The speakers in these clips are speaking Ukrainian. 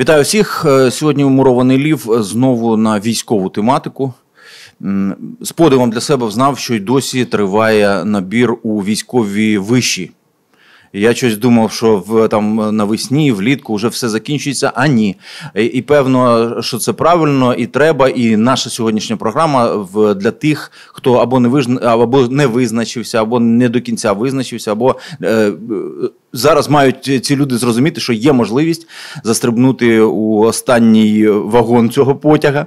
Вітаю всіх. Е, сьогодні умурований лів знову на військову тематику. З подивом для себе знав, що й досі триває набір у військові виші. Я щось думав, що в там навесні, влітку вже все закінчується. А ні. І, і певно, що це правильно і треба. І наша сьогоднішня програма в для тих, хто або не визна, або не визначився, або не до кінця визначився, або е, Зараз мають ці люди зрозуміти, що є можливість застрибнути у останній вагон цього потяга,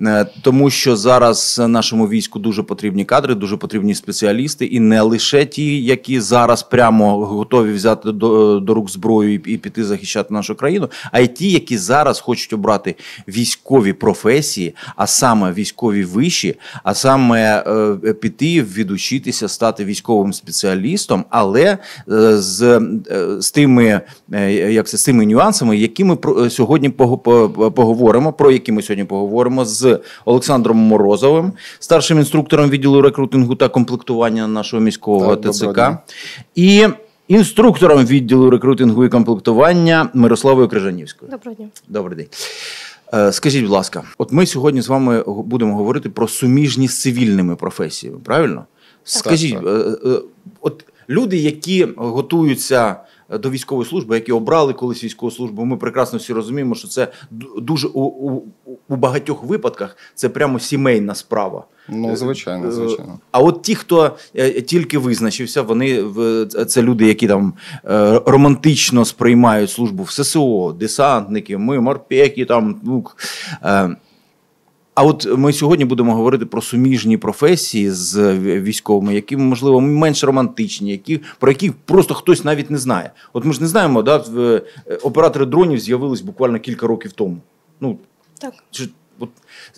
е, тому що зараз нашому війську дуже потрібні кадри, дуже потрібні спеціалісти, і не лише ті, які зараз прямо готові взяти до, до рук зброю і, і піти захищати нашу країну, а й ті, які зараз хочуть обрати військові професії, а саме військові виші, а саме е, піти відучитися, стати військовим спеціалістом, але е, з з тими е, як це, з тими нюансами, які ми сьогодні поговоримо, про які ми сьогодні поговоримо з Олександром Морозовим, старшим інструктором відділу рекрутингу та комплектування нашого міського так, ТЦК. І інструктором відділу рекрутингу і комплектування Мирославою Крижанівською. Доброго дня. Добрий день. Е, скажіть, будь ласка, от ми сьогодні з вами будемо говорити про суміжні з цивільними професіями, правильно? Так, Скажіть, так, так. от люди, які готуються до військової служби, які обрали колись військову службу, ми прекрасно всі розуміємо, що це дуже у, у, у багатьох випадках це прямо сімейна справа. Ну, звичайно, звичайно. А от ті, хто е, тільки визначився, вони це люди, які там е, романтично сприймають службу в ССО, десантники, ми морпеки, там ну, е, а от ми сьогодні будемо говорити про суміжні професії з військовими, які можливо менш романтичні, які про які просто хтось навіть не знає. От ми ж не знаємо, да, е, оператори дронів з'явились буквально кілька років тому. Ну так. От,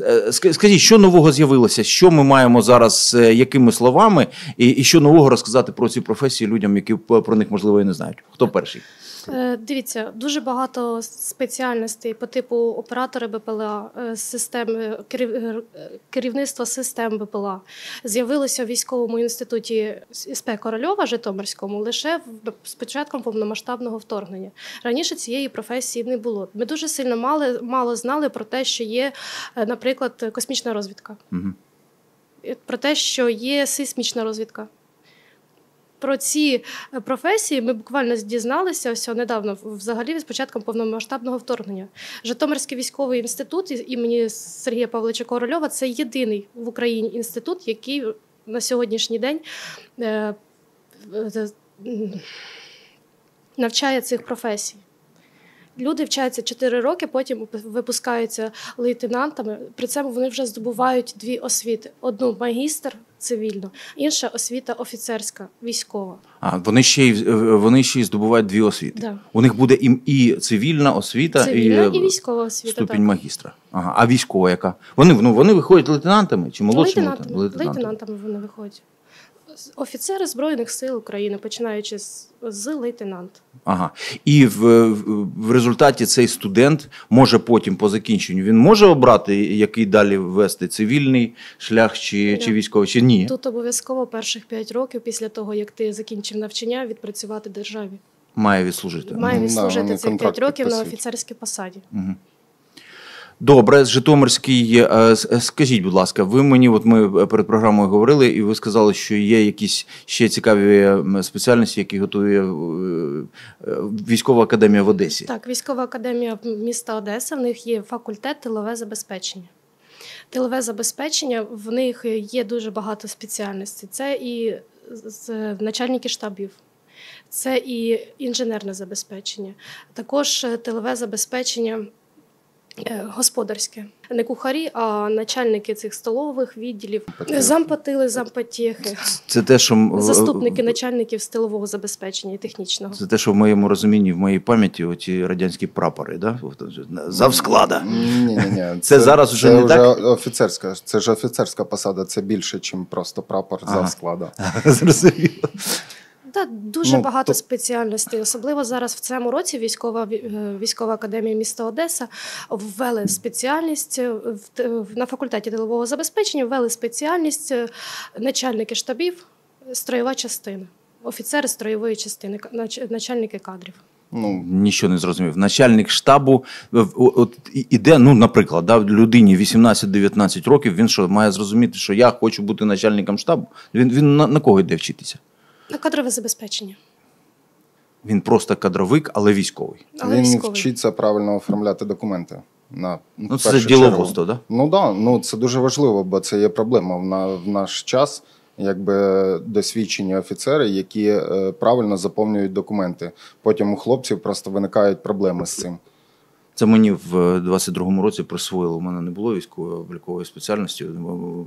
е, Скажіть, що нового з'явилося? Що ми маємо зараз, е, якими словами, і і що нового розказати про ці професії людям, які про них можливо і не знають? Хто перший? Е, дивіться, дуже багато спеціальностей по типу оператори БПЛА, е, системи е, керівництва систем БПЛА з'явилося в військовому інституті СП Корольова Житомирському лише з початком повномасштабного вторгнення. Раніше цієї професії не було. Ми дуже сильно мали мало знали про те, що є, наприклад, космічна розвідка. Угу. Про те, що є сейсмічна розвідка. Про ці е, професії ми буквально дізналися ось недавно, взагалі з початком повномасштабного вторгнення. Житомирський військовий інститут імені Сергія Павловича Корольова це єдиний в Україні інститут, який на сьогоднішній день е, навчає цих професій. Люди вчаться 4 роки, потім випускаються лейтенантами. При цьому вони вже здобувають дві освіти: одну магістр цивільну, інша освіта офіцерська, військова. А вони ще й вони ще й здобувають дві освіти. Да. У них буде і, і цивільна освіта, цивільна і, і військова освіта. Ступінь так. магістра. Ага. А військова яка? Вони ну вони виходять лейтенантами чи молодшими лейтенантами? Лейтенантами, лейтенантами вони виходять офіцери Збройних сил України, починаючи з, з лейтенанта. Ага. І в, в результаті цей студент може потім по закінченню він може обрати, який далі вести цивільний шлях чи чи військовий, чи ні? Тут обов'язково перших 5 років після того, як ти закінчив навчання, відпрацювати державі. Має відслужити. Має відслужити цих 5 років на офіцерській посаді. Угу. Добре, Житомирський. Е, скажіть, будь ласка, ви мені, от ми перед програмою говорили, і ви сказали, що є якісь ще цікаві спеціальності, які готує е, військова академія в Одесі. Так, військова академія міста Одеса. В них є факультет тилове забезпечення. Тилове забезпечення в них є дуже багато спеціальностей. Це і начальники штабів. Це і інженерне забезпечення, також тилове забезпечення Е, господарське, не кухарі, а начальники цих столових відділів, зампотили, зампотєхи. Це те, що заступники начальників стилового забезпечення і технічного. Це те, що в моєму розумінні, в моїй пам'яті, оці радянські прапори, да? завсклада. Ні, ні, ні. Це, це зараз вже не вже так? офіцерська. Це ж офіцерська посада. Це більше, ніж просто прапор ага. завсклада. Зрозуміло. Так, дуже ну, багато то... спеціальностей. Особливо зараз в цьому році військова е, військова академія міста Одеса ввели спеціальність е, на факультеті ділового забезпечення. Ввели спеціальність е, начальники штабів, строєва частина, офіцери строєвої частини, начальники кадрів. Ну, Нічого не зрозумів. Начальник штабу в- от іде, ну, наприклад, да, людині 18-19 років, він що має зрозуміти, що я хочу бути начальником штабу. Він, він на, на кого йде вчитися? На кадрове забезпечення. Він просто кадровик, але військовий. Але він військовий. вчиться правильно оформляти документи. На, Ну, це першу діловодство, да? Ну так, да, ну це дуже важливо, бо це є проблема в, на, в наш час. Якби досвідчені офіцери, які е, правильно заповнюють документи. Потім у хлопців просто виникають проблеми з цим. Це мені в 22-му році присвоїло. У мене не було військової облікової спеціальності.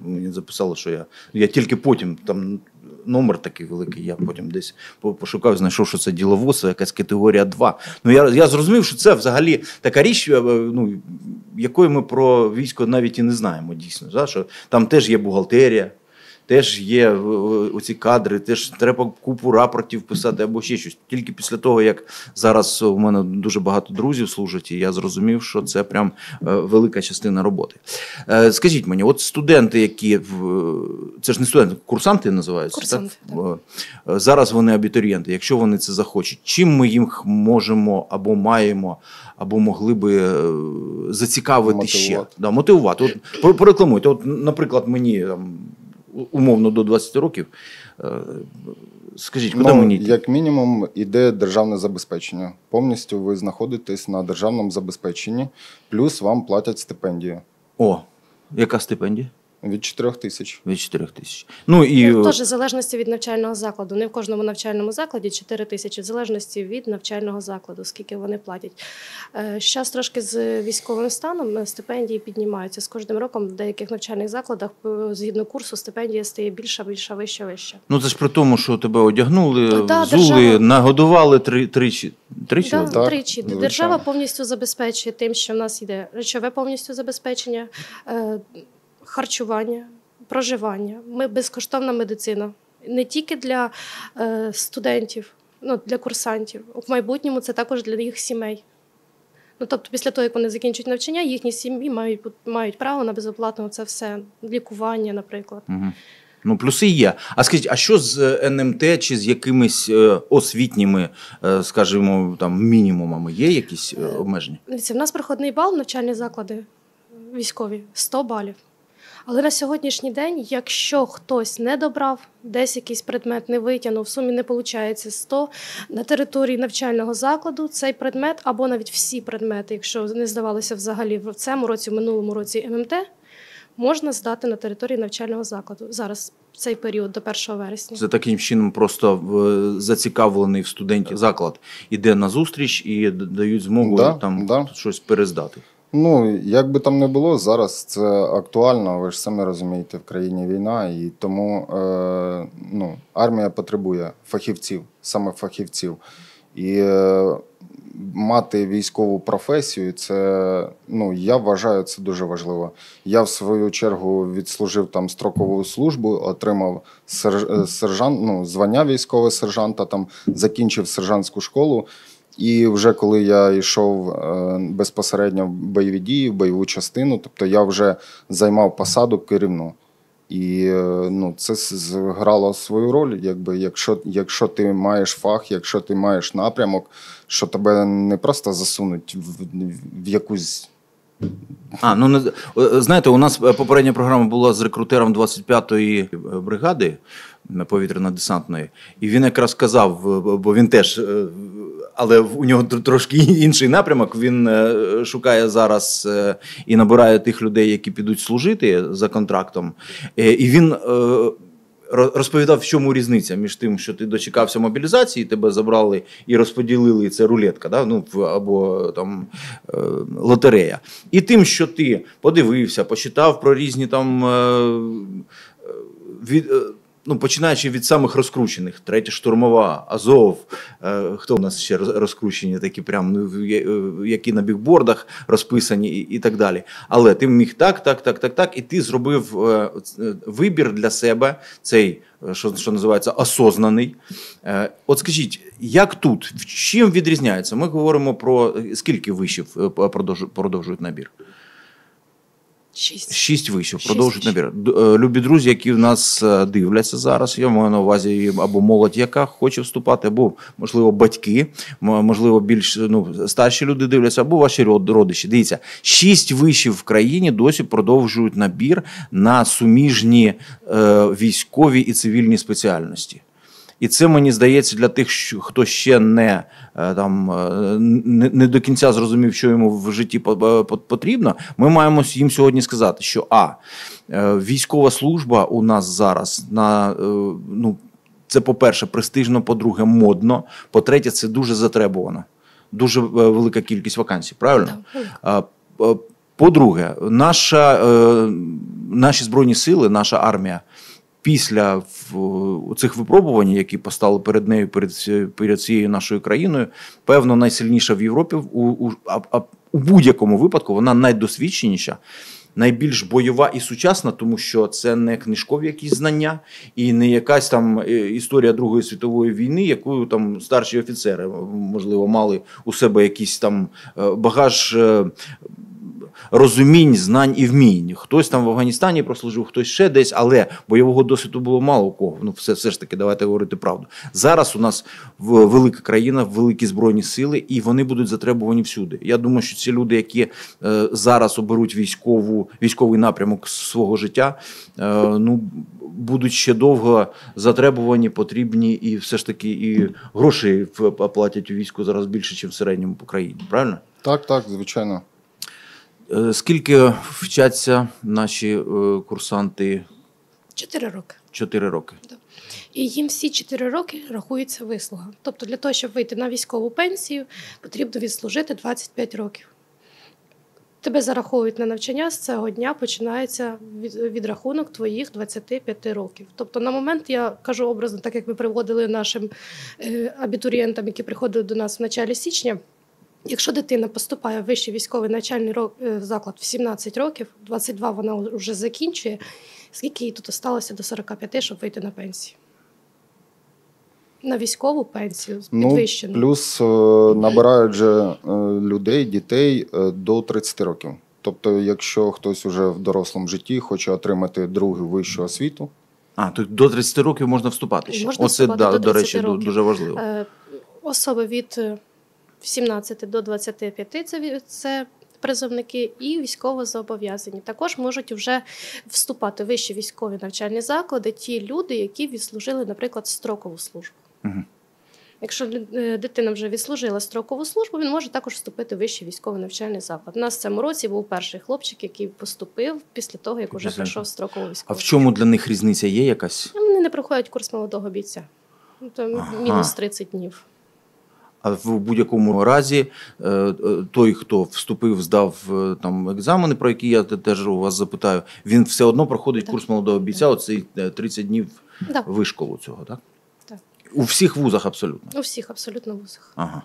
Мені записало, що я. Я тільки потім там номер такий великий, я потім десь пошукав, знайшов, що це діловоз, якась категорія 2. Ну я, я зрозумів, що це взагалі така річ, е, ну, якої ми про військо навіть і не знаємо дійсно. за Що там теж є бухгалтерія. Теж є е, оці кадри, теж треба купу рапортів писати або ще щось. Тільки після того, як зараз у мене дуже багато друзів служать, і я зрозумів, що це прям е, велика частина роботи. Е, Скажіть мені, от студенти, які це ж не студенти, курсанти називаються, Курсанти, так? Е, Зараз вони абітурієнти. Якщо вони це захочуть, чим ми їх можемо або маємо, або могли би е, зацікавити ще? Мотивувати. Да, мотивувати. От, по- порекламуйте. От, наприклад, мені там, умовно до 20 років. е, Скажіть, куди ну, мені йти? як мінімум, іде державне забезпечення. Повністю ви знаходитесь на державному забезпеченні, плюс вам платять стипендію О, яка стипендія? Від 4 тисяч. Від 4 тисяч. Ну і Ну, Теж в залежності від навчального закладу. Не в кожному навчальному закладі 4 тисячі, в залежності від навчального закладу, скільки вони платять. Зараз трошки з військовим станом е, стипендії піднімаються. З кожним роком в деяких навчальних закладах е, згідно курсу стипендія стає більша, більша, вища, вища. ну це ж при тому, що тебе одягнули, Ну, да, взули, держава- нагодували три, тричі. Тричі? Да, так, тричі. Держава повністю забезпечує тим, що в нас йде речове повністю забезпечення, е, харчування, проживання. Ми безкоштовна медицина. Не тільки для е, студентів, ну, для курсантів. В майбутньому це також для їх сімей. Ну, тобто, після того, як вони закінчують навчання, їхні сім'ї мають, мають право на безоплатне це все лікування, наприклад. Угу. Ну, плюси є. А скажіть, а що з е, НМТ чи з якимись е, освітніми, е, скажімо, там мінімумами? Є якісь е, обмеження? Дивіться, в нас проходний бал навчальні заклади військові 100 балів. Але на сьогоднішній день, якщо хтось не добрав, десь якийсь предмет не витягнув, в сумі не виходить 100, на території навчального закладу цей предмет або навіть всі предмети, якщо не здавалося взагалі в цьому році, в минулому році ММТ, можна здати на території навчального закладу. Зараз цей період до 1 вересня. Це таким чином просто е, зацікавлений в студенті заклад іде на зустріч і дають змогу Да, там да. щось перездати. Ну, як би там не було, зараз це актуально, ви ж самі розумієте, в країні війна, і тому е, ну, армія потребує фахівців, саме фахівців. І е, мати військову професію, це ну, я вважаю це дуже важливо. Я в свою чергу відслужив там строкову службу, отримав е, сержант, ну, звання військового сержанта, там закінчив сержантську школу. І вже коли я йшов е, безпосередньо в бойові дії, в бойову частину, тобто я вже займав посаду керівну. І е, ну, це зграло свою роль. Якби, якщо, якщо ти маєш фах, якщо ти маєш напрямок, що тебе не просто засунуть в, в якусь А, ну е, знаєте, у нас попередня програма була з рекрутером 25-ї бригади повітряно-десантної, і він якраз казав, бо він теж, але у нього трошки інший напрямок. Він е, шукає зараз е, і набирає тих людей, які підуть служити за контрактом. Е, І він. Розповідав, в чому різниця між тим, що ти дочекався мобілізації, тебе забрали і розподілили це рулетка, да? ну, або там лотерея. І тим, що ти подивився, почитав про різні там. Від, ну, починаючи від самих розкручених, третя штурмова, Азов, е, хто у нас ще розкручені, такі прям, ну, е, які на бікбордах розписані і, і так далі. Але ти міг так, так, так, так, так, і ти зробив е, е, вибір для себе, цей, е, що, що називається, осознаний. От скажіть, як тут? В чим відрізняється? Ми говоримо про скільки вишів продовжу- продовжують набір? Шість. Шість вишів, продовжують набір. Е, Любі друзі, які в нас е, дивляться зараз, я маю на увазі або молодь, яка хоче вступати, або, можливо, батьки, можливо, більш ну, старші люди дивляться, або ваші род- родичі. Дивіться, шість вишів в країні досі продовжують набір на суміжні е, військові і цивільні спеціальності. І це мені здається для тих, хто ще не, е, там, е, не, не до кінця зрозумів, що йому в житті по- потрібно. Ми маємо їм сьогодні сказати, що а е, військова служба у нас зараз на е, ну, це по-перше, престижно, по-друге, модно. По-третє, це дуже затребувано. Дуже е, велика кількість вакансій, правильно? Так, По-друге, наша, е, наші збройні сили, наша армія після цих випробувань, які постали перед нею, перед, перед цією нашою країною, певно, найсильніша в Європі. У, у, а, а у будь-якому випадку вона найдосвідченіша. Найбільш бойова і сучасна, тому що це не книжкові якісь знання і не якась там е, історія Другої світової війни, яку там старші офіцери можливо мали у себе якийсь там е, багаж е, розумінь, знань і вмінь. Хтось там в Афганістані прослужив, хтось ще десь, але бойового досвіду було мало у кого. Ну, все, все ж таки, давайте говорити правду. Зараз у нас велика країна, великі збройні сили, і вони будуть затребувані всюди. Я думаю, що ці люди, які е, зараз оберуть військову, військовий напрямок свого життя, е, ну. Будуть ще довго затребувані, потрібні, і все ж таки і грошей в- платять у війську зараз більше, ніж в середньому по країні. Правильно? Так, так, звичайно. Е, Скільки вчаться наші е, курсанти? Чотири роки. Чотири роки. І їм всі 4 роки рахується вислуга. Тобто для того, щоб вийти на військову пенсію, потрібно відслужити 25 років. Тебе зараховують на навчання, з цього дня починається від- відрахунок твоїх 25 років. Тобто, на момент я кажу образно, так як ми приводили нашим е, абітурієнтам, які приходили до нас в началі січня. Якщо дитина поступає в вищий військовий навчальний е, заклад в 17 років, 22 вона вже закінчує, скільки їй тут осталося до 45, щоб вийти на пенсію? На військову пенсію Ну, плюс е, набирають же е, людей, дітей до 30 років. Тобто, якщо хтось уже в дорослому житті хоче отримати другу вищу освіту, А, то до 30 років можна вступати ще. Можна Оце, вступати да, до до речі, років. дуже важливо. Особи від 17 до 25 це, це призовники і військово зобов'язані. Також можуть вже вступати в вищі військові навчальні заклади ті люди, які відслужили, наприклад, строкову службу. Якщо е, дитина вже відслужила строкову службу, він може також вступити в вищий військовий навчальний заклад. У нас в цьому році був перший хлопчик, який поступив після того, як вже пройшов строкову А в чому для них різниця є якась? Вони не проходять курс молодого бійця. То Ага. мінус 30 днів. А в будь-якому разі е, е, той, хто вступив, здав е, там екзамени, про які я теж у вас запитаю, він все одно проходить Так. курс молодого бійця, оцей е, 30 днів Да. вишколу цього, так? Так. У всіх вузах абсолютно. У всіх абсолютно вузах. Ага.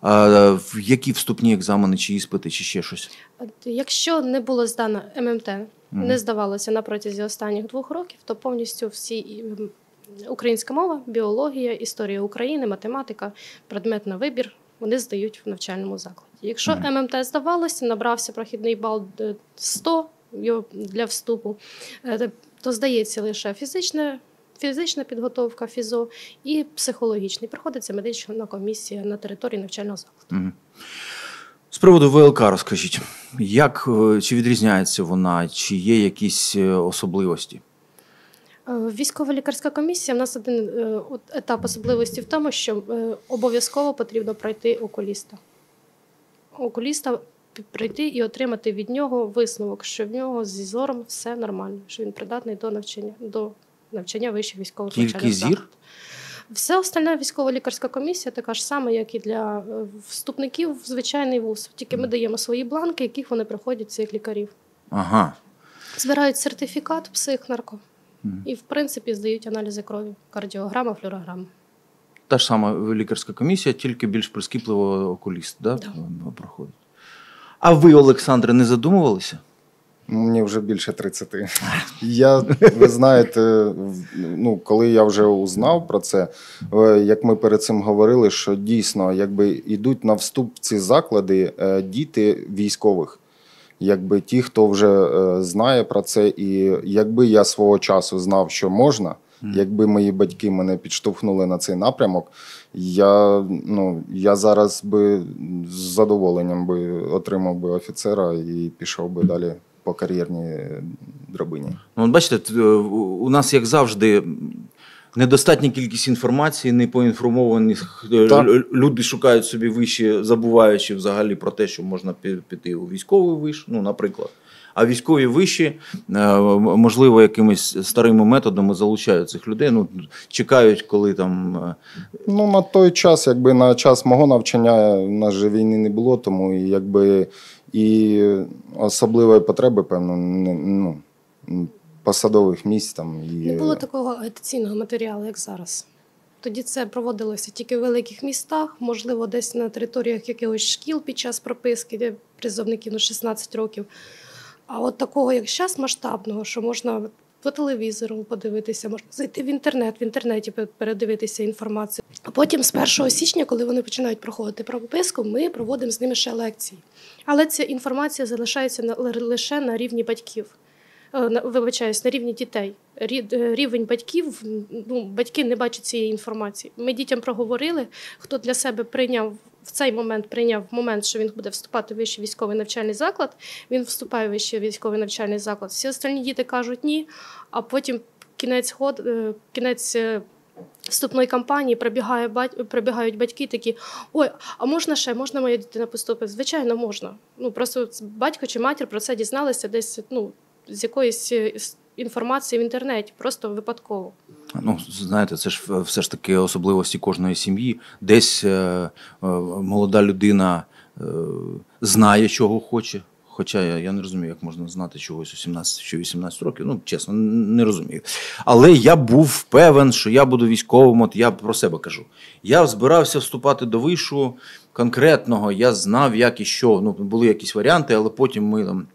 А, в які вступні екзамени, чи іспити, чи ще щось? Якщо не було здано ММТ, Мгм. не здавалося на протязі останніх двох років, то повністю всі ем, українська мова, біологія, історія України, математика, предмет на вибір вони здають в навчальному закладі. Якщо ММТ здавалося, набрався прохідний бал е, 100 для вступу, е, то здається лише фізичне. Фізична підготовка фізо і психологічний. Проходиться медична комісія на території навчального закладу. Мгм. З приводу ВЛК розкажіть, як е, чи відрізняється вона, чи є якісь е, особливості? Е, Військова лікарська комісія. В нас один е, етап особливості в тому, що е, обов'язково потрібно пройти окуліста. Окуліста прийти і отримати від нього висновок, що в нього зі зором все нормально, що він придатний до навчання до навчання вищих військових Тільки зір? Все остальне військова лікарська комісія така ж сама, як і для вступників в звичайний вуз. Тільки ми даємо свої бланки, яких вони проходять цих лікарів. Ага. Збирають сертифікат психнарко. І, в принципі, здають аналізи крові, кардіограма, флюорограма. Та ж сама лікарська комісія, тільки більш прискіпливо окуліст да? Да. проходить. А ви, Олександре, не задумувалися? Мені вже більше 30. Я, ви знаєте, ну, коли я вже узнав про це, е, як ми перед цим говорили, що дійсно якби йдуть на вступ в ці заклади е, діти військових. Якби ті, хто вже е, знає про це, і якби я свого часу знав, що можна, якби мої батьки мене підштовхнули на цей напрямок, я, ну, я зараз би з задоволенням би отримав би офіцера і пішов би далі по кар'єрній драбині. Ну, от бачите, е, у нас, як завжди, недостатня кількість інформації, не поінформовані е, люди шукають собі виші, забуваючи взагалі про те, що можна піти у військовий виш, ну, наприклад. А військові виші, е, можливо, якимись старими методами залучають цих людей. Ну, чекають, коли там. е, Ну, на той час, якби на час мого навчання, в нас же війни не було, тому і якби і особливої потреби, певно, не, ну, посадових місць там. І... Не було такого агітаційного матеріалу, як зараз. Тоді це проводилося тільки в великих містах, можливо, десь на територіях якихось шкіл під час прописки, де призовників на 16 років. А от такого, як зараз, масштабного, що можна по телевізору подивитися, можна зайти в інтернет, в інтернеті пе- передивитися інформацію. А потім, з 1 січня, коли вони починають проходити прописку, ми проводимо з ними ще лекції. Але ця інформація залишається на, лише на рівні батьків. Е, вибачаюсь, на рівні дітей. Е, Рівень батьків, ну, батьки не бачать цієї інформації. Ми дітям проговорили, хто для себе прийняв в цей момент, прийняв момент, що він буде вступати в вищий військовий навчальний заклад, він вступає в вищий військовий навчальний заклад. Всі остальні діти кажуть ні, а потім кінець ход, е, кінець. Вступної кампанії прибігає прибігають батьки такі: ой, а можна ще, можна моя дитина поступити? Звичайно, можна. Ну просто батько чи матір про це дізналися десь ну, з якоїсь е, інформації в інтернеті, просто випадково. Ну, знаєте, це ж е, все ж таки особливості кожної сім'ї. Десь е, е, молода людина е, знає, чого хоче. Хоча я, я не розумію, як можна знати чогось у 17 чи 18 років. Ну, чесно, не розумію. Але я був певен, що я буду військовим, от я про себе кажу. Я збирався вступати до вишу конкретного, я знав, як і що. Ну, були якісь варіанти, але потім ми там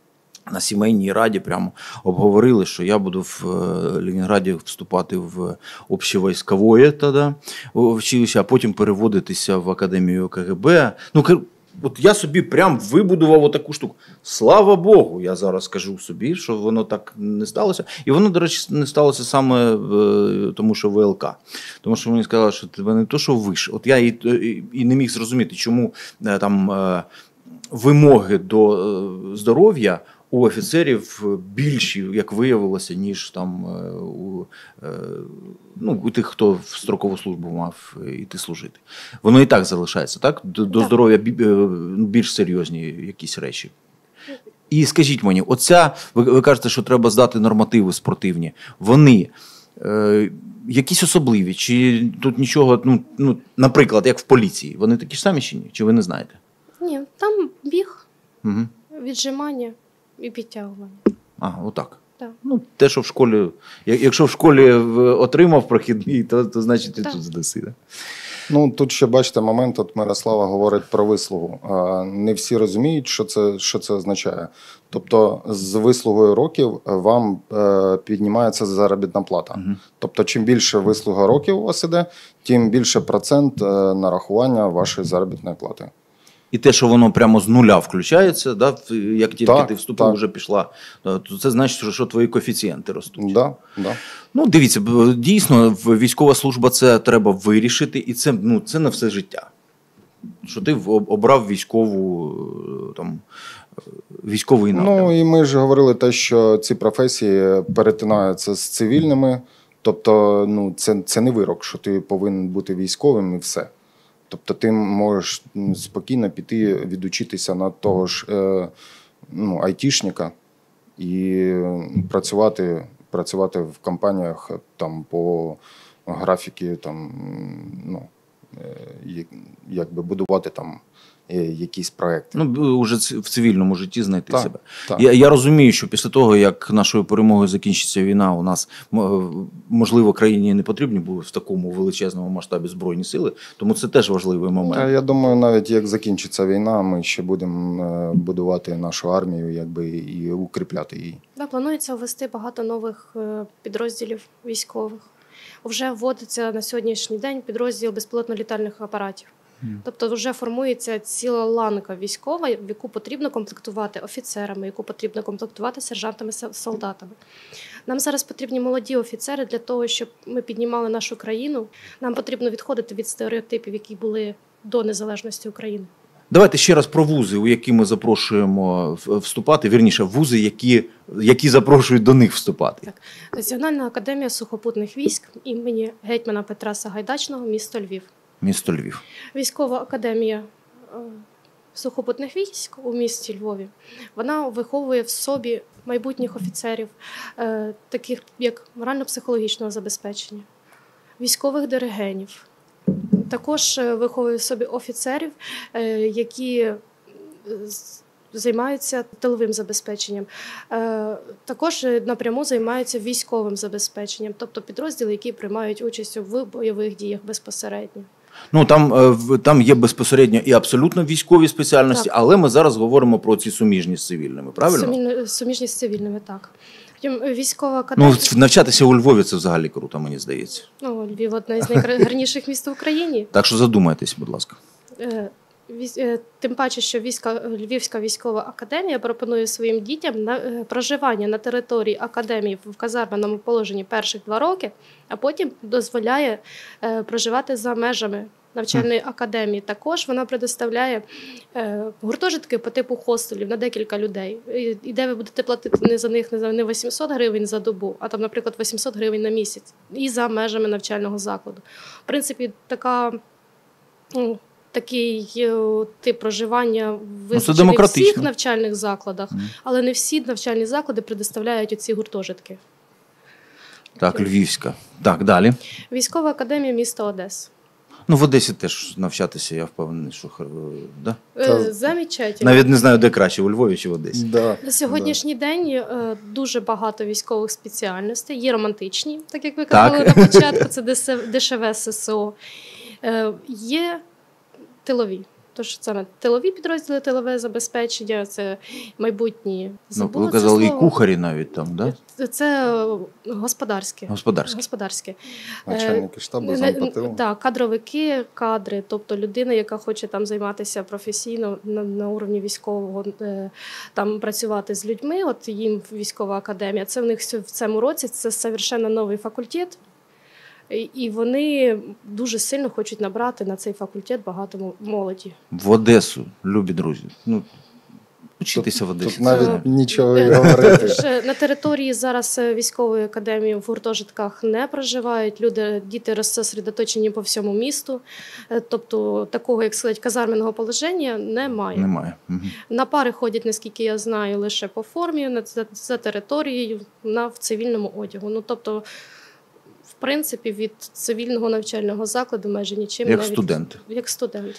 на сімейній раді прямо обговорили, що я буду в е, Ленінграді вступати в общевойсковое тоді о, а потім переводитися в академію КГБ. Ну, от я собі прям вибудував отаку штуку. Слава Богу, я зараз кажу собі, що воно так не сталося. І воно, до речі, не сталося саме е, тому, що ВЛК. Тому що мені сказали, що тебе не то, що виш. От я і, і, і не міг зрозуміти, чому е, там вимоги до здоров'я у офіцерів більші, як виявилося, ніж там е, у, е, ну, у тих, хто в строкову службу мав йти служити. Воно і так залишається, так? До, до здоров'я е, більш серйозні якісь речі. І скажіть мені, оця, ви, ви кажете, що треба здати нормативи спортивні. Вони е, якісь особливі, чи тут нічого, ну, ну, наприклад, як в поліції, вони такі ж самі чи ні? Чи ви не знаєте? Ні, там біг, Угу. віджимання і підтягування. А, отак. Так. Ну, те, що в школі. Якщо в школі отримав прохідний, то, то значить і Так. тут здаси. Да? Ну тут ще бачите момент. От Мирослава говорить про вислугу. Не всі розуміють, що це, що це означає. Тобто, з вислугою років вам е, піднімається заробітна плата. Мгм. Тобто, чим більше вислуга років у вас іде, тим більше процент е, нарахування вашої заробітної плати. І те, що воно прямо з нуля включається, да, як тільки Так, ти вступив, так. вже пішла, то це значить, що, що твої коефіцієнти ростуть. Да, да. Ну, дивіться, дійсно, військова служба це треба вирішити, і це, ну, це на все життя. Що ти обрав військову е, там, е, військовий напрям. Ну і ми ж говорили те, що ці професії перетинаються з цивільними. Тобто, ну це, це не вирок, що ти повинен бути військовим і все. Тобто, ти можеш спокійно піти відучитися на того ж е, ну, айтішника і е, працювати, працювати в компаніях там по графіки, там, ну, е, якби будувати там е, якісь проекти. Ну, уже ц- в цивільному житті знайти Так, себе. так. Я, я розумію, що після того, як нашою перемогою закінчиться війна, у нас можливо країні не потрібні були в такому величезному масштабі збройні сили, тому це теж важливий момент. Я думаю, навіть як закінчиться війна, ми ще будемо е, будувати нашу армію, якби і укріпляти її. Да, планується ввести багато нових е, підрозділів військових. Вже вводиться на сьогоднішній день підрозділ безпілотно-літальних апаратів. Тобто вже формується ціла ланка військова, в яку потрібно комплектувати офіцерами, яку потрібно комплектувати сержантами солдатами. Нам зараз потрібні молоді офіцери для того, щоб ми піднімали нашу країну. Нам потрібно відходити від стереотипів, які були до незалежності України. Давайте ще раз про вузи, у які ми запрошуємо вступати. Вірніше, вузи, які, які запрошують до них вступати. Так. Національна академія сухопутних військ імені гетьмана Петра Сагайдачного, місто Львів. Місто Львів. Військова академія е, сухопутних військ у місті Львові. Вона виховує в собі майбутніх офіцерів, е, таких як морально-психологічного забезпечення, військових диригенів. Також е, виховує в собі офіцерів, які займаються тиловим забезпеченням. Також напряму займаються військовим забезпеченням, тобто підрозділи, які приймають участь в бойових діях безпосередньо. Ну там, е, там є безпосередньо і абсолютно військові спеціальності, Так. але ми зараз говоримо про ці суміжні з цивільними, правильно? Сумільно- Суміжні з цивільними, так. Е, військова академія. Ну, навчатися у Львові це взагалі круто, мені здається. Ну, Львів одне з найгарніших міст в Україні. Так що задумайтесь, будь ласка. Е, Тим паче, що війська, Львівська військова академія пропонує своїм дітям на е, проживання на території академії в казарменому положенні перших два роки, а потім дозволяє е, проживати за межами навчальної академії. Також вона предоставляє е, гуртожитки по типу хостелів на декілька людей. І- І де ви будете платити не за них не за не 800 гривень за добу, а там, наприклад, 800 гривень на місяць і за межами навчального закладу. В принципі, така. ну, Такий е, тип проживання визначений в Ну, демократично. всіх навчальних закладах, Мгм. але не всі навчальні заклади предоставляють оці гуртожитки. Так, Львівська. Так, далі. Військова академія міста Одеси. Ну, в Одесі теж навчатися, я впевнений, що да? Е, Замечательно. навіть не знаю, де краще, у Львові чи в Одесі. Да, На сьогоднішній день е, дуже багато військових спеціальностей. Є романтичні, так як ви Так. казали на початку, це ДШВ ССО. Е, Є тилові. Тож саме тилові підрозділи, тилове забезпечення, це майбутні Ну, забула ви це казали, і кухарі навіть там, да? Це е, господарське. Господарські. Господарське. начальники штабу, Не- зампотил. Так, кадровики, кадри, тобто людина, яка хоче там займатися професійно на, на уровні військового, е, там працювати з людьми. От їм військова академія. Це в них в цьому році це совершенно новий факультет. І- вони дуже сильно хочуть набрати на цей факультет багато молоді. В Одесу, любі друзі. Ну, учитися в Одесі. Тут навіть Це- нічого і Е, говорити. На території зараз е, військової академії в гуртожитках не проживають. Люди, діти розсосредоточені по всьому місту. Е, Тобто такого, як сказати, казарменого положення немає. Немає. Мгм. На пари ходять, наскільки я знаю, лише по формі, на- за, за територією, на в цивільному одягу. Ну тобто, принципі, від цивільного навчального закладу майже нічим Як не студент. Як студент.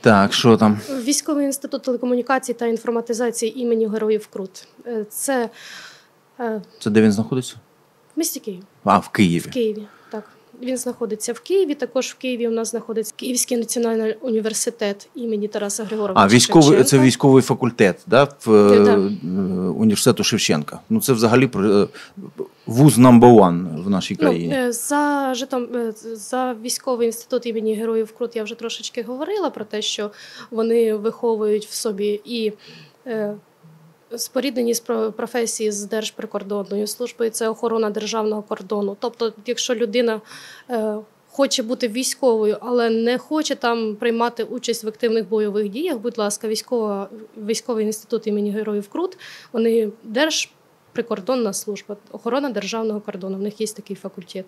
Так, що там? Військовий інститут телекомунікацій та інформатизації імені Героїв Крут. Е, Це е, Це де він знаходиться? в місті Київ. А, в Києві. В Києві. Так. Він знаходиться в Києві. Також в Києві у нас знаходиться Київський національний університет імені Тараса Григоровича. А, військовий, Шевченка. це військовий факультет, да, в Да. е, університету Шевченка. Ну, це взагалі вуз number one в нашій країні. Ну, за, Житом, е, за військовий інститут імені Героїв Крут я вже трошечки говорила про те, що вони виховують в собі і е, споріднені з про- професії з Держприкордонною службою, це охорона державного кордону. Тобто, якщо людина е, хоче бути військовою, але не хоче там приймати участь в активних бойових діях, будь ласка, військова, військовий інститут імені Героїв Крут, вони держ. Прикордонна служба, охорона державного кордону. В них є такий факультет.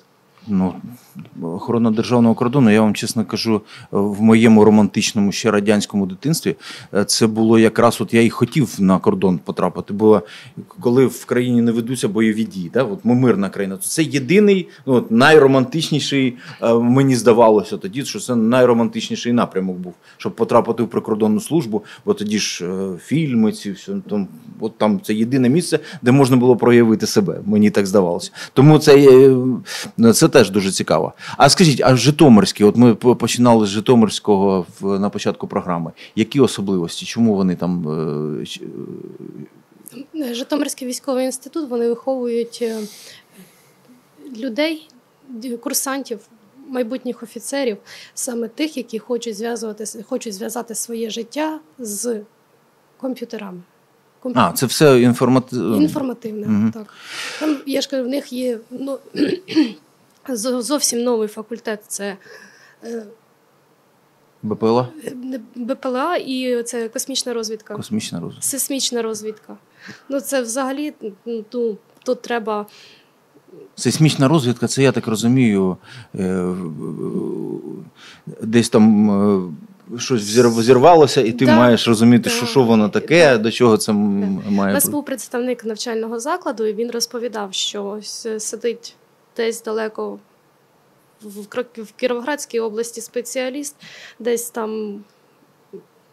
Ну, охорона державного кордону, я вам чесно кажу, в моєму романтичному ще радянському дитинстві е, це було якраз от я і хотів на кордон потрапити. Бо коли в країні не ведуться бойові дії, да, от ми мирна країна, то це єдиний, ну, от, найромантичніший, е, мені здавалося тоді, що це найромантичніший напрямок був, щоб потрапити в прикордонну службу, бо тоді ж е, фільми, ці все там, от там це єдине місце, де можна було проявити себе. Мені так здавалося. Тому це, е, це теж дуже цікаво. А скажіть, а Житомирський, от ми починали з Житомирського на початку програми. Які особливості? Чому вони там е, Е, Житомирський військовий інститут вони виховують е, людей, курсантів майбутніх офіцерів, саме тих, які хочуть зв'язувати хочуть зв'язати своє життя з комп'ютерами. А, це все інформати... Інформативне, Мгм. так. Там, я ж кажу, в них є ну, зовсім новий факультет. Це е, БПЛА? БПЛА і це космічна розвідка. Космічна розвитка. Сейсмічна розвідка. Ну, це взагалі ну, тут треба. Сейсмічна розвідка, це я так розумію, е, десь там е, щось зірвалося, і ти Да, маєш розуміти, да, що, що воно таке, да. до чого це м- У має нас був представник навчального закладу, і він розповідав, що ось е, сидить десь далеко в, в Кіровоградській області спеціаліст, десь там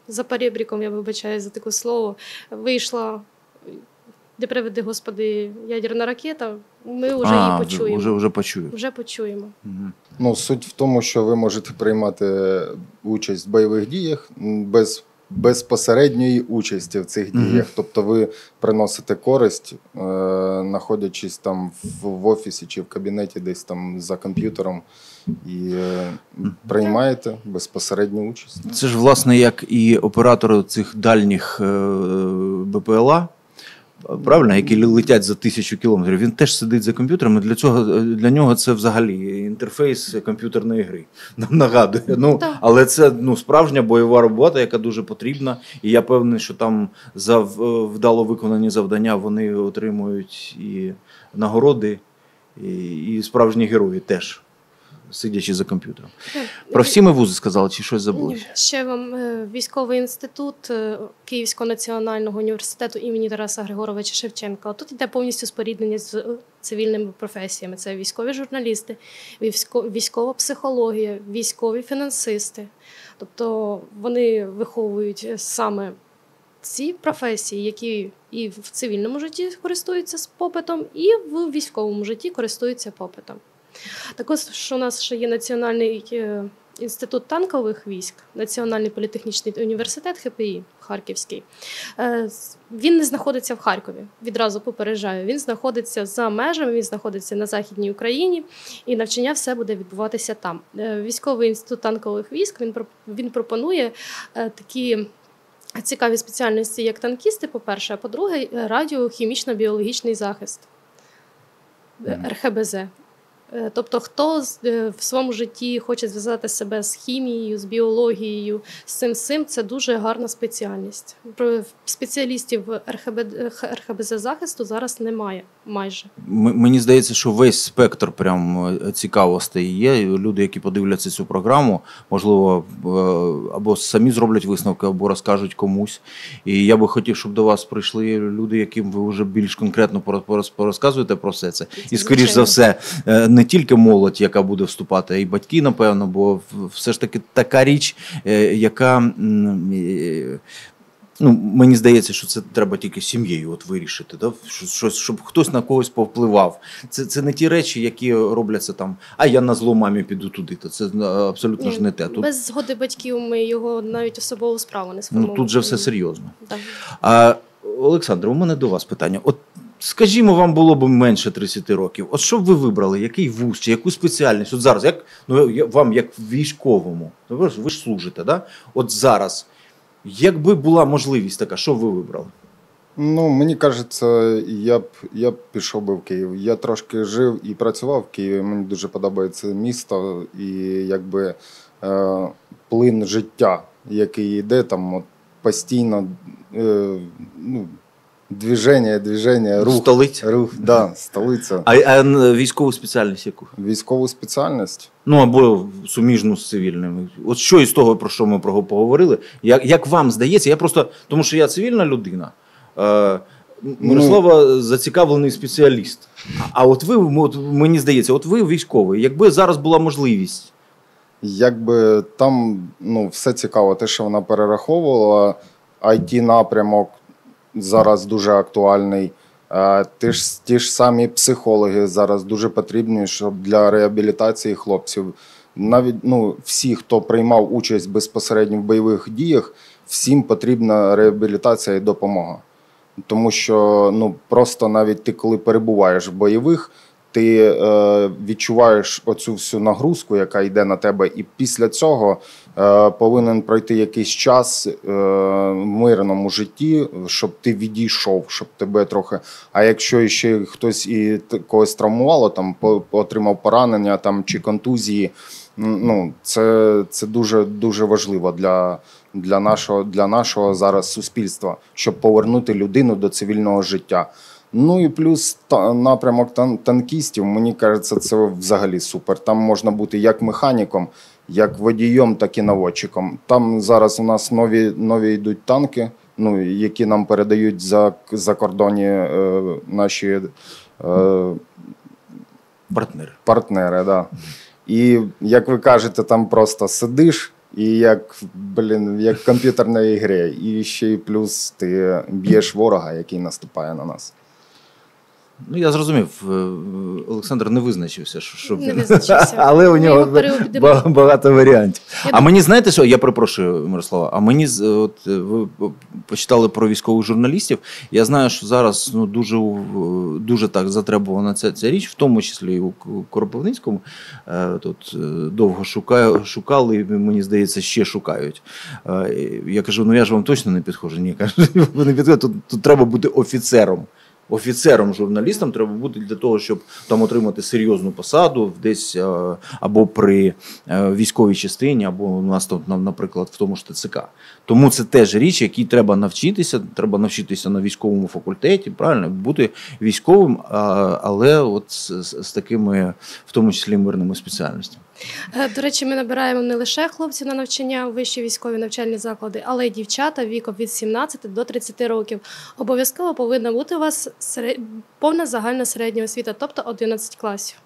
за перебріком, я вибачаю за таке слово, вийшла. Де приведи, господи, ядерна ракета, ми вже а, її почуємо. Вже, вже почую. Вже почуємо. Мгм. Ну, суть в тому, що ви можете приймати участь в бойових діях без безпосередньої участі в цих діях. Тобто ви приносите користь, е, знаходячись там в, в офісі чи в кабінеті, десь там за комп'ютером, і е, приймаєте безпосередню участь. Це ж, власне, як і оператори цих дальніх е, БПЛА, правильно, які летять за тисячу кілометрів. Він теж сидить за комп'ютером. і Для цього для нього це взагалі інтерфейс комп'ютерної гри. Нам нагадує. Ну, але це ну, справжня бойова робота, яка дуже потрібна. І я певний, що там за вдало виконані завдання вони отримують і нагороди, і, і справжні герої теж. Сидячи за комп'ютером. Про всі ми вузи сказали, чи щось забули? Ще вам е, військовий інститут е, Київського національного університету імені Тараса Григоровича Шевченка. Тут йде повністю споріднення з е, цивільними професіями. Це військові журналісти, військова психологія, військові фінансисти. Тобто вони виховують саме ці професії, які і в цивільному житті користуються попитом, і в військовому житті користуються попитом. Також що у нас ще є національний е, інститут танкових військ, Національний політехнічний університет ХПІ Харківський. Е, Він не знаходиться в Харкові. Відразу попереджаю. Він знаходиться за межами, він знаходиться на Західній Україні, і навчання все буде відбуватися там. Е, Військовий інститут танкових військ він, він пропонує такі. Цікаві спеціальності, як танкісти, по-перше, а по-друге, радіохімічно-біологічний захист е, РХБЗ. Е, Тобто, хто е, в своєму житті хоче зв'язати себе з хімією, з біологією, з цим всім, це дуже гарна спеціальність. Спеціалістів РХБ, РХБЗ захисту зараз немає майже. Мені здається, що весь спектр прям е, цікавостей є. Люди, які подивляться цю програму, можливо, або самі зроблять висновки, або розкажуть комусь. І я би хотів, щоб до вас прийшли люди, яким ви вже більш конкретно порозказуєте про все це. І скоріш за все, е, не тільки молодь, яка буде вступати, а й батьки, напевно, бо все ж таки така річ, е, яка. е, Ну, мені здається, що це треба тільки сім'єю от вирішити, да? Щось, щоб хтось на когось повпливав. Це, це не ті речі, які робляться там, а я на зло мамі піду туди. То це е, абсолютно ж не те. Тут, Без згоди батьків ми його навіть особову справу не ну, тут же все серйозно. Так. А, Олександр, у мене до вас питання. От скажімо, вам було б менше 30 років. От що б ви вибрали? Який вуз чи яку спеціальність? От зараз, як ну вам, як військовому, ну, ви ж служите, да? От зараз, якби була можливість така, що б ви вибрали? Ну, мені кажеться, я б я б пішов би в Київ. Я трошки жив і працював в Києві. Мені дуже подобається місто і якби е, плин життя, який йде там, от постійно е, ну, движення, движення, рух. Столиця? Рух, да, столиця. А, а військову спеціальність яку? Військову спеціальність. Ну або суміжну з цивільними. От що із того, про що ми поговорили, як, як вам здається, я просто тому що я цивільна людина. Е, Мирослава зацікавлений спеціаліст. А, а от ви, от, мені здається, от ви військовий, якби зараз була можливість. Якби там ну, все цікаво, те, що вона перераховувала, it напрямок зараз дуже актуальний. Ті ж, ті ж самі психологи зараз дуже потрібні, щоб для реабілітації хлопців. Навіть ну, всі, хто приймав участь безпосередньо в бойових діях, всім потрібна реабілітація і допомога. Тому що ну, просто навіть ти, коли перебуваєш в бойових, ти е, відчуваєш оцю всю нагрузку, яка йде на тебе, і після цього е, повинен пройти якийсь час е, в мирному житті, щоб ти відійшов, щоб тебе трохи. А якщо ще хтось і когось травмувало, там отримав поранення там чи контузії, ну це, це дуже дуже важливо для, для, нашого, для нашого зараз суспільства, щоб повернути людину до цивільного життя. Ну і плюс та, напрямок тан- танкістів, мені кажеться, це взагалі супер. Там можна бути як механіком, як водієм, так і наводчиком. Там зараз у нас нові, нові йдуть танки, ну, які нам передають за, за кордоні е, наші е, Партнери. партнери. Да. І як ви кажете, там просто сидиш. І як блін, як в комп'ютерній і ще й плюс ти б'єш ворога, який наступає на нас. Ну, я зрозумів, е, Олександр не визначився, що, що Не визначився. але у нього його багато варіантів. Я А мені знаєте, що я перепрошую, Мирослава. А мені от е, ви почитали про військових журналістів. Я знаю, що зараз ну дуже дуже так затребувана ця, ця річ, в тому числі і у Кропивницькому. Е, Тут е, довго шукаю, шукали, і мені здається, ще шукають. Е, Я кажу: ну я ж вам точно не підходжу. Ні, кажу, ви не підходите. Тут, тут треба бути офіцером. Офіцером, журналістом треба бути для того, щоб там отримати серйозну посаду десь е, або при е, військовій частині, або у нас на- наприклад, в тому ж ТЦК. Тому це теж річ, якій треба навчитися. Треба навчитися на військовому факультеті, правильно бути військовим, але от з, з такими, в тому числі мирними спеціальностями. Е, До речі, ми набираємо не лише хлопців на навчання у вищі військові навчальні заклади, але й дівчата віком від 17 до 30 років. Обов'язково повинна бути у вас повна загальна середня освіта, тобто 11 класів.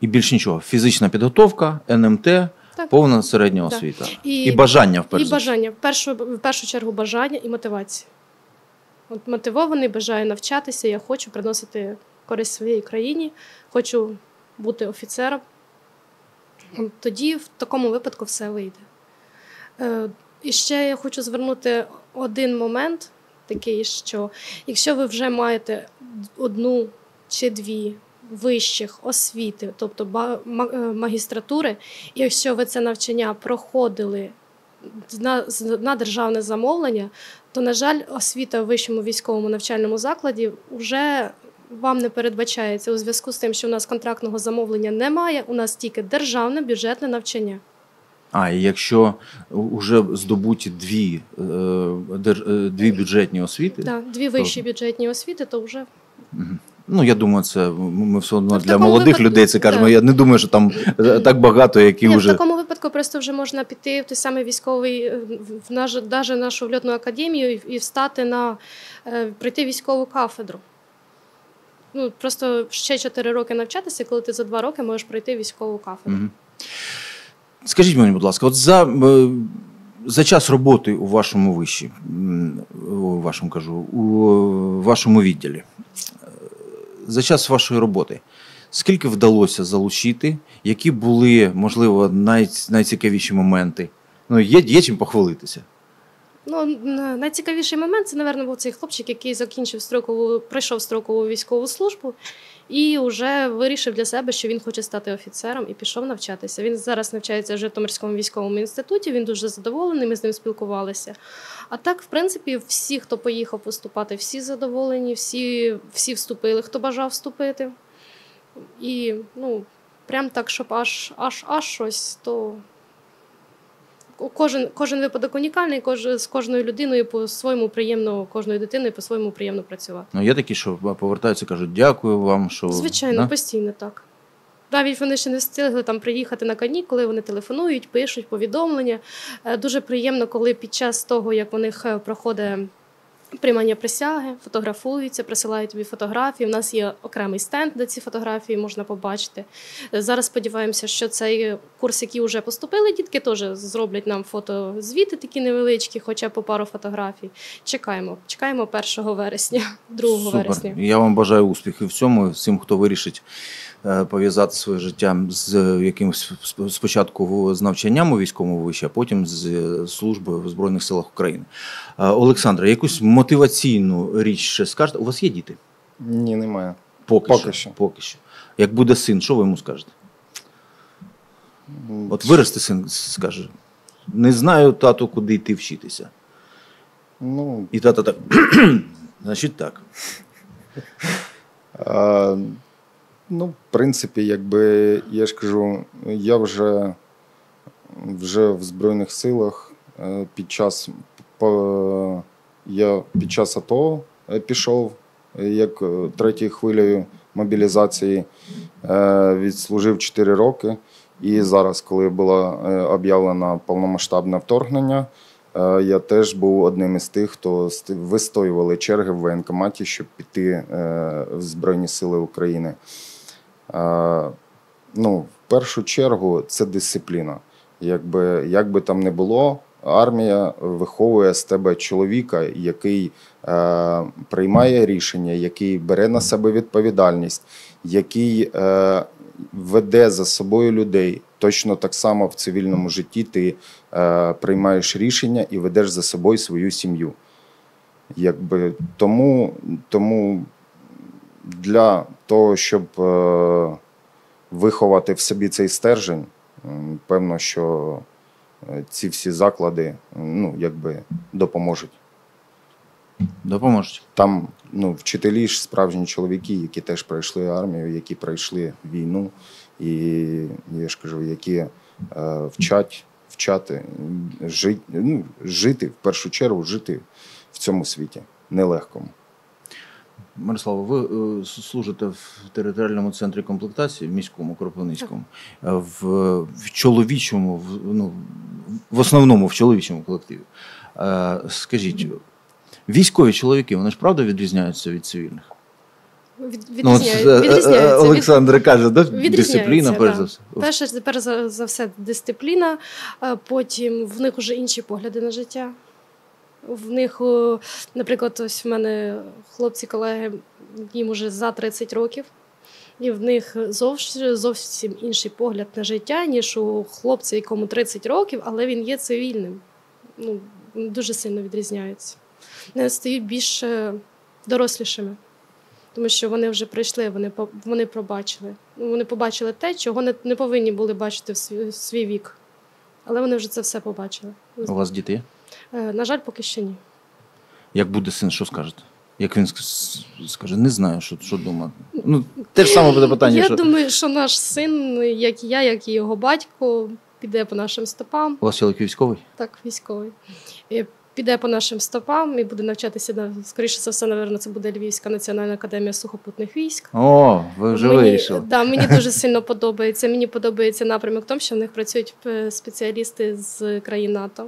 І більш нічого. Фізична підготовка, НМТ, Так. повна середня освіта. І- І, бажання в першу І бажання в першу, в першу чергу бажання і мотивація. От мотивований, бажає навчатися. Я хочу приносити користь своїй країні, хочу бути офіцером. Тоді в такому випадку все вийде. Е, І ще я хочу звернути один момент такий, що якщо ви вже маєте одну чи дві вищих освіти, тобто е, магістратури, і якщо ви це навчання проходили на, на державне замовлення, то, на жаль, освіта в вищому військовому навчальному закладі вже вам не передбачається у зв'язку з тим, що у нас контрактного замовлення немає. У нас тільки державне бюджетне навчання. А, і якщо вже здобуті дві, е, е, дві бюджетні освіти, Да, дві вищі бюджетні освіти, то вже Ну, я думаю, це ми все одно для молодих випадку, людей це кажемо. так. Я не думаю, що там е, так багато, які Ні, в такому випадку просто вже можна піти в той самий військовий в наш даже нашу льотну академію і, встати на пройти військову кафедру. Ну просто ще 4 роки навчатися, коли ти за 2 роки можеш пройти військову кафедру. Мгм. Скажіть мені, будь ласка, от за, е, за час роботи у вашому виші, у вашому кажу, у вашому відділі, е, за час вашої роботи, скільки вдалося залучити, які були, можливо, най, найцікавіші моменти? Ну, є, є чим похвалитися. Ну, найцікавіший момент це, напевно, був цей хлопчик, який закінчив строкову, пройшов строкову військову службу і вже вирішив для себе, що він хоче стати офіцером і пішов навчатися. Він зараз навчається в Житомирському військовому інституті. Він дуже задоволений. Ми з ним спілкувалися. А так, в принципі, всі, хто поїхав поступати, всі задоволені, всі, всі вступили, хто бажав вступити. І ну, прям так, щоб аж аж аж щось, то кожен, кожен випадок унікальний, кож, з кожною людиною по-своєму приємно, кожною дитиною по-своєму приємно працювати. Ну, є такі, що повертаються кажуть, дякую вам, що. Звичайно, Да? постійно так. Навіть вони ще не встигли там приїхати на канікули, вони телефонують, пишуть повідомлення. Е, Дуже приємно, коли під час того, як у них е, проходить приймання присяги, фотографуються, присилають тобі фотографії. У нас є окремий стенд, де ці фотографії можна побачити. Зараз сподіваємося, що цей курс, який вже поступили, дітки теж зроблять нам фотозвіти такі невеличкі, хоча по пару фотографій. Чекаємо. Чекаємо 1 вересня, 2 Супер. вересня. Я вам бажаю успіхів в цьому. Всім, хто вирішить пов'язати своє життя з е, якимось спочатку з навчанням у військовому виші, а потім з е, службою в Збройних силах України. Е, Олександра, якусь мотиваційну річ ще скажете? У вас є діти? Ні, немає. Поки, Поки що. що. Поки що. Як буде син, що ви йому скажете? От виросте син, скаже: не знаю, тату, куди йти вчитися. Ну, І тато так. Значить так. А, ну, в принципі, якби я ж кажу, я вже, вже в Збройних силах е, під час по, я під час АТО е, пішов е, як третьою хвилею мобілізації, відслужив 4 роки. І зараз, коли було об'явлено повномасштабне вторгнення, Я теж був одним із тих, хто вистоювали черги в воєнкоматі, щоб піти в Збройні Сили України. Ну, в першу чергу, це дисципліна. Якби, як би там не було, армія виховує з тебе чоловіка, який е, приймає рішення, який бере на себе відповідальність, який е, веде за собою людей. Точно так само в цивільному житті ти е, приймаєш рішення і ведеш за собою свою сім'ю. Якби, тому, тому для того, щоб е, виховати в собі цей стержень, певно, що е, ці всі заклади ну, якби, допоможуть. Допоможуть. Там ну, вчителі ж справжні чоловіки, які теж пройшли армію, які пройшли війну, і я ж кажу, які е, вчать, вчати, жити, ну, жити, в першу чергу, жити в цьому світі нелегкому. Мирослава, ви е, служите в територіальному центрі комплектації в міському Кропивницькому, Е, в, в чоловічому, в, ну, в основному в чоловічому колективі. Е, скажіть, військові чоловіки, вони ж правда відрізняються від цивільних? Від, Ну, відрізняє- відрізняється. Від- Олександр каже, да? Дисципліна, перш за все. Перше, перш за, за все, дисципліна, потім в них вже інші погляди на життя. В них, наприклад, ось в мене хлопці-колеги, їм уже за 30 років, і в них зовсім, інший погляд на життя, ніж у хлопця, якому 30 років, але він є цивільним. Ну, дуже сильно відрізняються. Вони стають більш е, дорослішими. Тому що вони вже прийшли, вони, вони пробачили. Ну, Вони побачили те, чого не, не повинні були бачити в свій, в свій вік. Але вони вже це все побачили. У вас діти? Е, На жаль, поки що ні. Як буде син, що скажете? Як він скаже, не знаю, що, що думати. Ну, те ж саме буде питання, я що думаю, що наш син, як і я, як і його батько, піде по нашим стопам, у вас чоловік військовий? так, військовий. Піде по нашим стопам і буде навчатися на скоріше за все, напевно, це буде Львівська національна академія сухопутних військ. О, ви вже мені, вирішили. Да, мені дуже сильно подобається. Мені подобається напрямок в тому, що в них працюють е, спеціалісти з країн НАТО.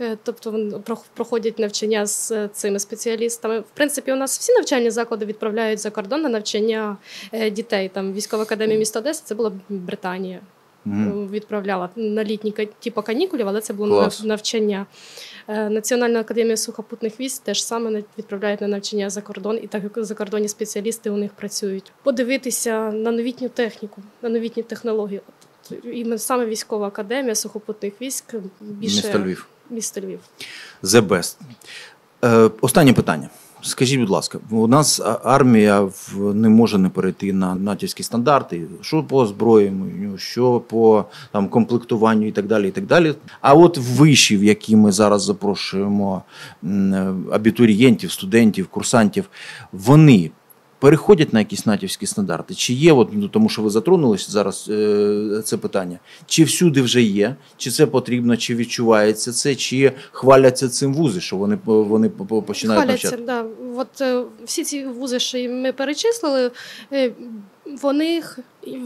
Е, Тобто вони проходять навчання з е, цими спеціалістами. В принципі, у нас всі навчальні заклади відправляють за кордон на навчання е, дітей. Там військова академія міста Одеси, це була Британія. Е, Відправляла на літні типу канікулів, але це було Клас. навчання. Національна академія сухопутних військ теж саме відправляють на навчання за кордон, і так як закордонні спеціалісти у них працюють. Подивитися на новітню техніку, на новітні технології. І саме військова академія сухопутних військ більше Місто Львів. Місто Львів. The best. Е, останнє питання. Скажіть, будь ласка, у нас армія не може не перейти на натівські стандарти, що по озброєнню, що по там, комплектуванню і так далі. і так далі. А от виші, в які ми зараз запрошуємо е, абітурієнтів, студентів, курсантів, вони переходять на якісь натівські стандарти? Чи є, от, ну, тому що ви затронулись зараз е, це питання, чи всюди вже є, чи це потрібно, чи відчувається це, чи хваляться цим вузи, що вони, вони по- по- починають Хваляться, навчати? да. От е, всі ці вузи, що ми перечислили, е, вони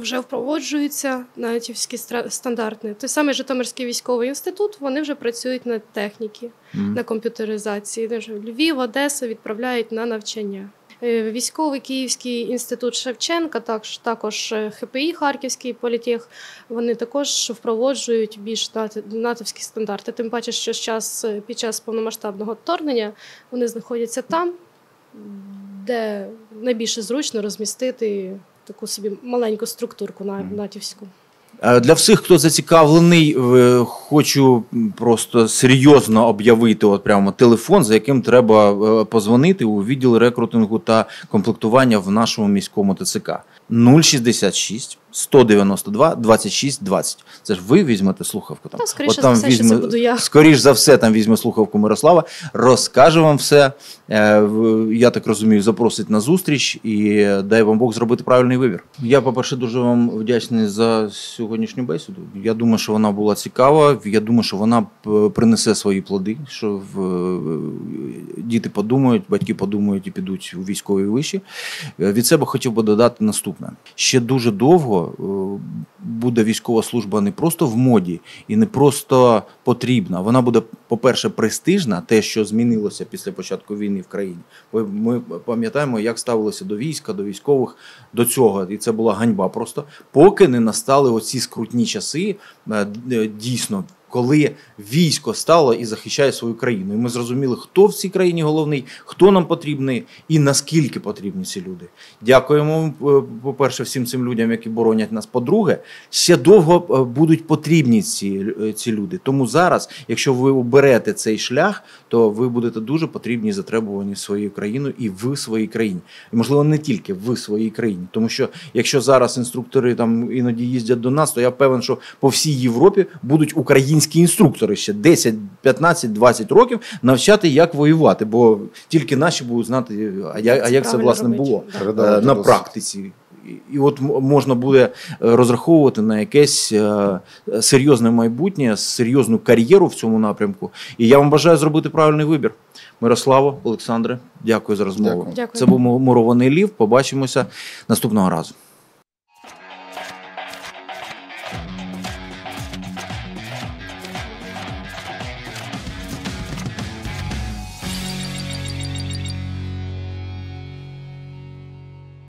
вже впроваджуються натівські стандарти. Той самий Житомирський військовий інститут, вони вже працюють на техніці, Мгм. на комп'ютеризації. Львів, Одеса відправляють на навчання. Е, Військовий Київський інститут Шевченка, також, також е, ХПІ Харківський політех, вони також впроваджують більш натовські стандарти. Тим паче, що час, е, під час повномасштабного вторгнення вони знаходяться там, де найбільше зручно розмістити таку собі маленьку структурку натівську. Е, Для всіх, хто зацікавлений, е, хочу просто серйозно об'явити от прямо телефон, за яким треба е, позвонити у відділ рекрутингу та комплектування в нашому міському ТЦК. 066 192 26 20. Це ж ви візьмете слухавку там. Та, скоріше От там за все, що це буду я. Скоріш за все, там візьме слухавку Мирослава, розкаже вам все. Е, Я так розумію, запросить на зустріч і дай вам Бог зробити правильний вибір. Я, по-перше, дуже вам вдячний за сьогоднішню бесіду. Я думаю, що вона була цікава. Я думаю, що вона принесе свої плоди. Що в, е, діти подумають, батьки подумають і підуть у військові виші. Е, Від себе хотів би додати наступне: ще дуже довго е, буде військова служба не просто в моді і не просто потрібна. Вона буде, по-перше, престижна, те, що змінилося після початку війни в країні. Ми пам'ятаємо, як ставилося до війська, до військових до цього, і це була ганьба просто, поки не настали оці скрутні часи, е, дійсно. Коли військо стало і захищає свою країну, і ми зрозуміли, хто в цій країні головний, хто нам потрібний і наскільки потрібні ці люди. Дякуємо, е, по-перше, всім цим людям, які боронять нас. По-друге, ще довго е, будуть потрібні ці, е, ці люди. Тому зараз, якщо ви оберете цей шлях, то ви будете дуже потрібні і затребувані своєю країною і в своїй країні. І можливо не тільки в своїй країні. Тому що якщо зараз інструктори там іноді їздять до нас, то я певен, що по всій Європі будуть українські інструктори ще 10, 15, 20 років навчати, як воювати, бо тільки наші будуть знати, а як, а як це власне робити. було Да. Передавати е, на практиці. І- от можна буде е, розраховувати на якесь е, серйозне майбутнє, серйозну кар'єру в цьому напрямку. І я вам бажаю зробити правильний вибір. Мирославо, Олександре, дякую за розмову. Дякую. Це був мурований лів. Побачимося наступного разу.